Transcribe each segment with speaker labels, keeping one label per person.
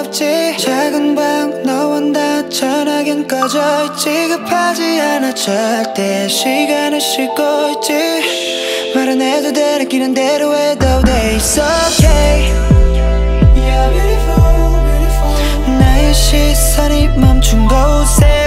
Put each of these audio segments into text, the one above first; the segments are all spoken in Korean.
Speaker 1: 없지. 작은 방너 온다 전화기는 꺼져 있지. 급하지 않아 절대 시간을 쉬고 있지. 말은 해도 돼 느끼는 대로 해도 돼. It's okay. You're beautiful, beautiful. 나의 시선이 멈춘 곳에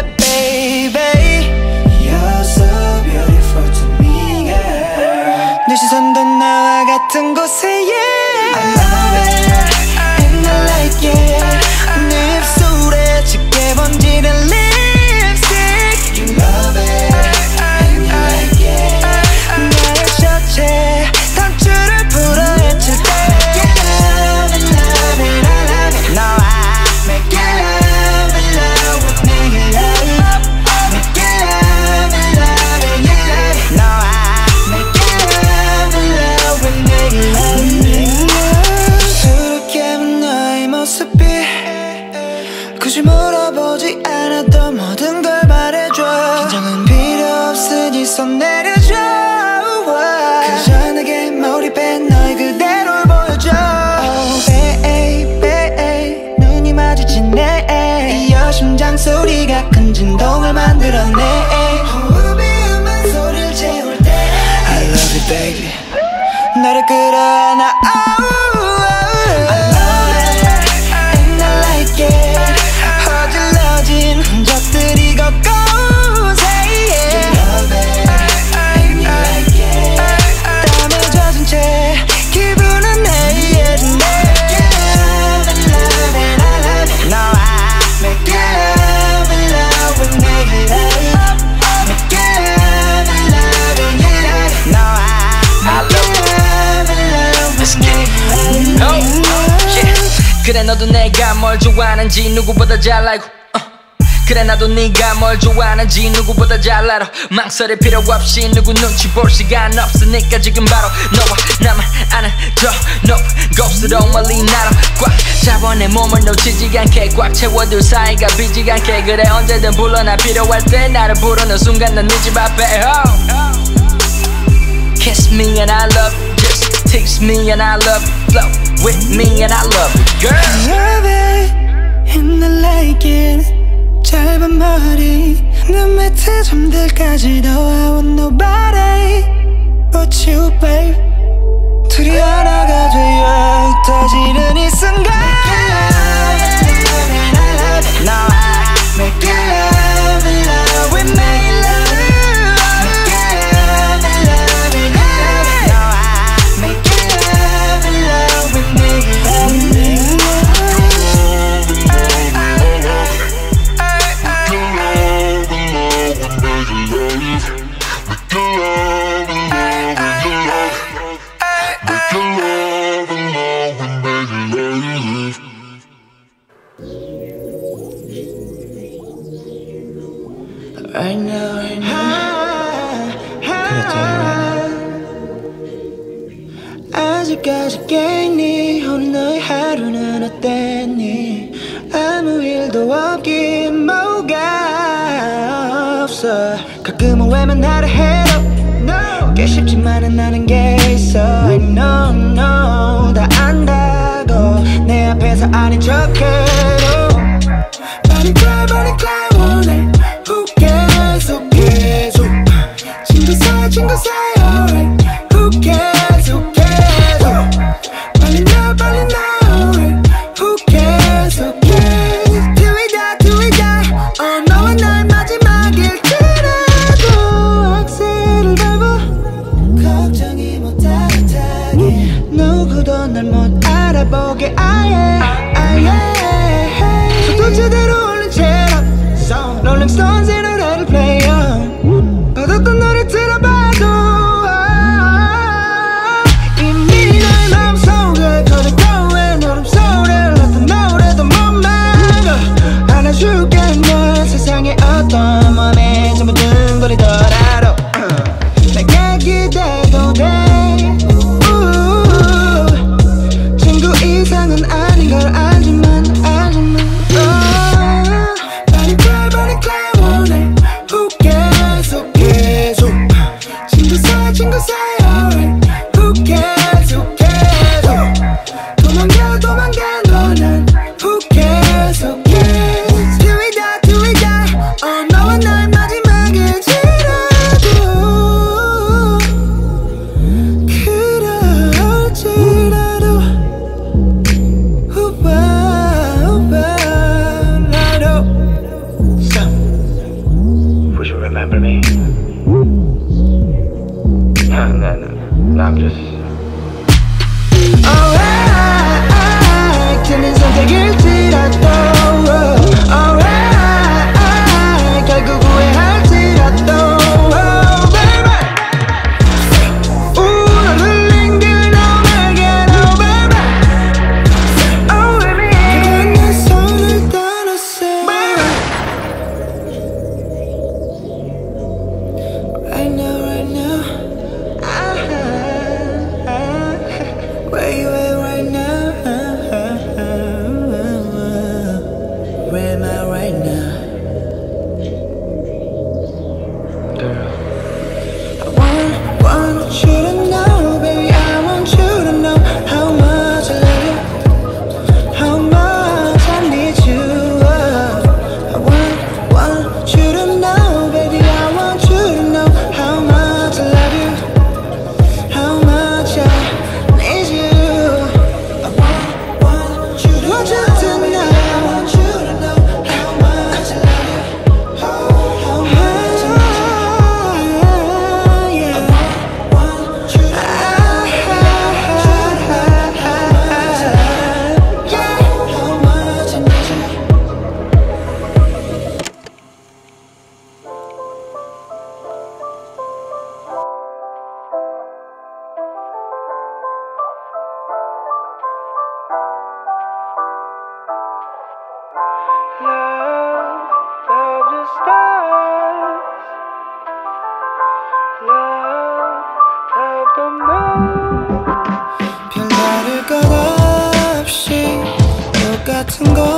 Speaker 1: 물어보지 않아도 모든 걸 말해줘. 긴장은 필요 없으니 손 내려줘. 그저 내게 몰입해 너의 그대로를 보여줘. Oh baby 눈이 마주치네 이어 심장 소리가 큰 진동을 만들어내. 소리를 채울 때. I love you baby. 너를 끌어안아
Speaker 2: 뭘 좋아하는지 누구보다 잘 알고 어. 그래 나도 네가 뭘 좋아하는지 누구보다 잘 알아 망설일 필요 없이 누구 눈치 볼 시간 없으니까 지금 바로 너와 나만 아는 저 곳으로 멀리 날아 꽉 잡아 내 몸을 놓치지 않게 꽉 채워둘 사이가 비지 않게 그래 언제든 불러 나 필요할 때 나를 부르는 순간 난네집 앞에 oh. Kiss me and I love you. Just tease me and I love you. Flow with me and I love you, girl.
Speaker 1: I like it 짧은 머리 눈 밑에 잠들까지도 I want nobody but you babe 둘이 하나가 되어 흩어지는 이 순간 아직까지 깼니 오늘 너의 하루는 어땠니? 아무 일도 없긴 뭐가 없어. 가끔은 외면하려 해도 꽤 쉽지만은 나는 게 있어. I know know. 다 안다고. 내 앞에서 아닌 척해도 같은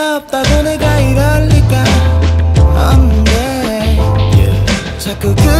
Speaker 1: 하나 없다고 내가 이럴리가 없네 yeah. 자꾸 그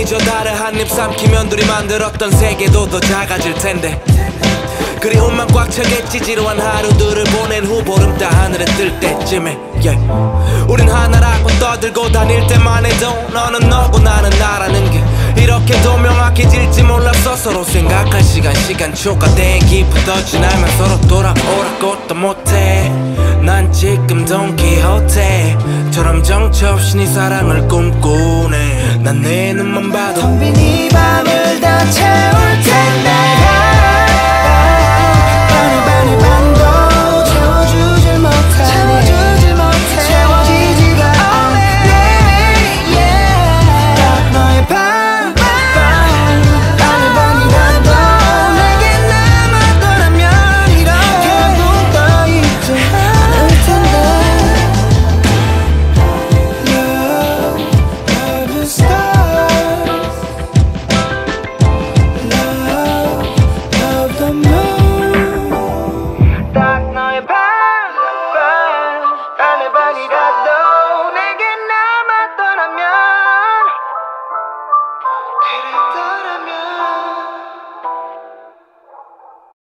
Speaker 3: 잊어 나를 한입 삼키면 둘이 만들었던 세계도 더 작아질 텐데. 그리움만 꽉 차겠지 지루한 하루들을 보낸 후 보름 따 하늘에 뜰 때쯤에 yeah. 우린 하나라고 떠들고 다닐 때만 해도 너는 너고 나는 나라는 게. 이렇게도 명확해질지 몰랐어 서로 생각할 시간 시간 초과된 기부터 지나면 서로 돌아오라 것도 못해. 난 지금 돈키호테처럼 정처 없이 네 사랑을 꿈꾸네. 난 내 눈만 봐도
Speaker 1: 텅빈이 방을 다 채울 텐데.